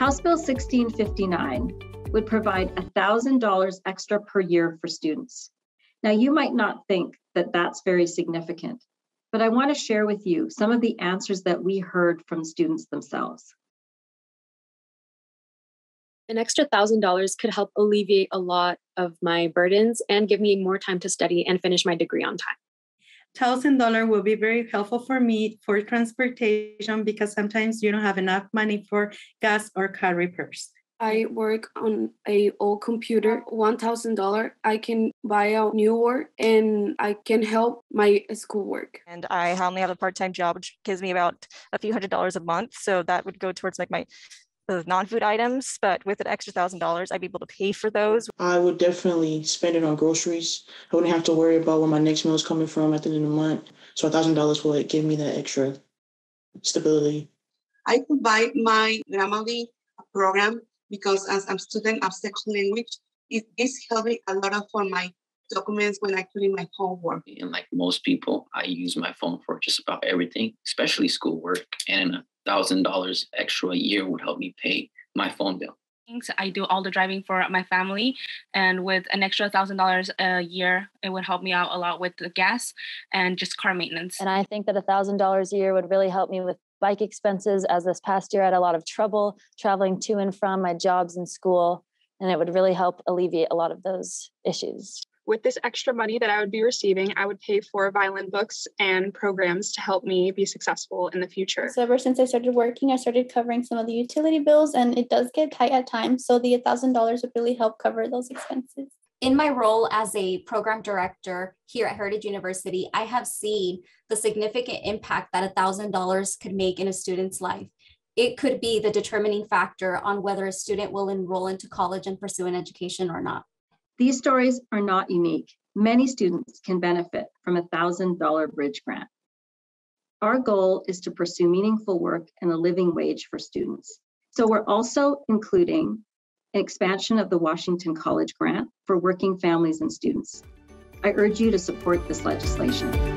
House Bill 1659 would provide $1,000 extra per year for students. Now, you might not think that that's very significant, but I want to share with you some of the answers that we heard from students themselves. An extra thousand dollars could help alleviate a lot of my burdens and give me more time to study and finish my degree on time. Thousand dollar will be very helpful for me for transportation because sometimes you don't have enough money for gas or car repairs. I work on a old computer, one thousand dollar. I can buy a new one and I can help my schoolwork. And I only have a part-time job, which gives me about a few hundred dollars a month. So that would go towards like my the non-food items. But with an extra thousand dollars, I'd be able to pay for those. I would definitely spend it on groceries. I wouldn't have to worry about where my next meal is coming from at the end of the month. So a thousand dollars will give me that extra stability. I could buy my Grammarly program because as I'm student of second language, it is helping a lot of for my documents when I put in my homework. And like most people, I use my phone for just about everything, especially schoolwork. And a thousand dollars extra a year would help me pay my phone bill. I do all the driving for my family, and with an extra thousand dollars a year, it would help me out a lot with the gas and just car maintenance. And I think that a thousand dollars a year would really help me with bike expenses as this past year I had a lot of trouble traveling to and from my jobs and school and it would really help alleviate a lot of those issues. With this extra money that I would be receiving, I would pay for violin books and programs to help me be successful in the future. So, ever since I started working, I started covering some of the utility bills, and it does get tight at times. So, the $1,000 would really help cover those expenses in my role as a program director here at Heritage University, I have seen the significant impact that $1,000 could make in a student's life. It could be the determining factor on whether a student will enroll into college and pursue an education or not. These stories are not unique. Many students can benefit from a $1,000 bridge grant. Our goal is to pursue meaningful work and a living wage for students. So we're also including an expansion of the Washington College Grant for working families and students. I urge you to support this legislation.